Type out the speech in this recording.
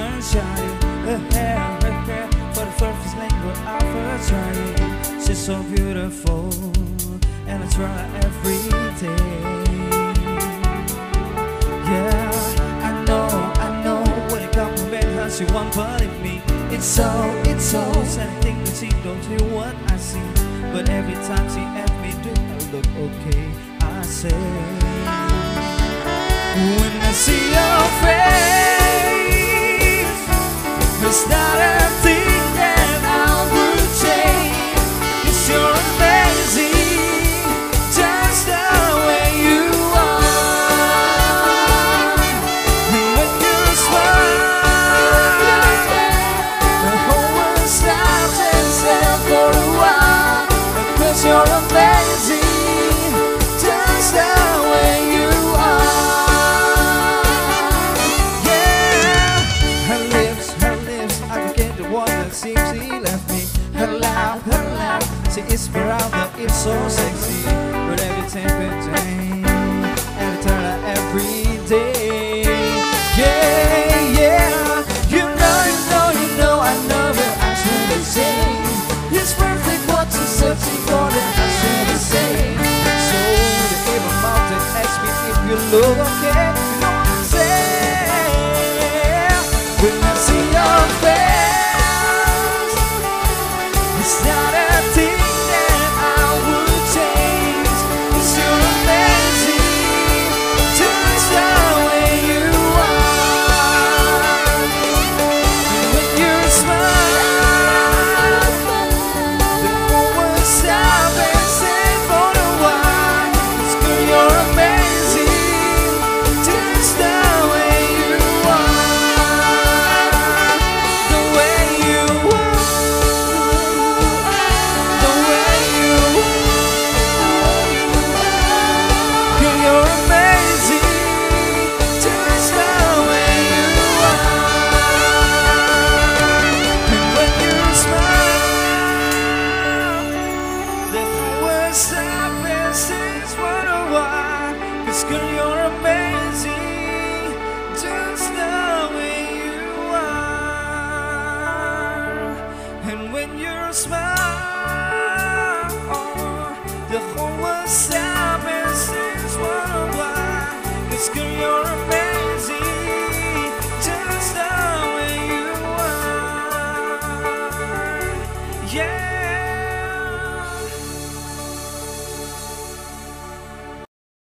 diamond shining. Her hair, her hair, for the surface language of her trying. She's so beautiful, and I try every day. Yeah, I know, I know. When I compliment her, she won't believe me. It's so, it's so sad thing that she don't hear what I see. But every time she asks me, do I look okay? I say, when I see your face, is forever, it's so sexy. But every time and tell her every day. Yeah, yeah, you know, you know, you know, I know what I should say. It's perfect what you're for, that I should say. So the evil mountain ask me if you look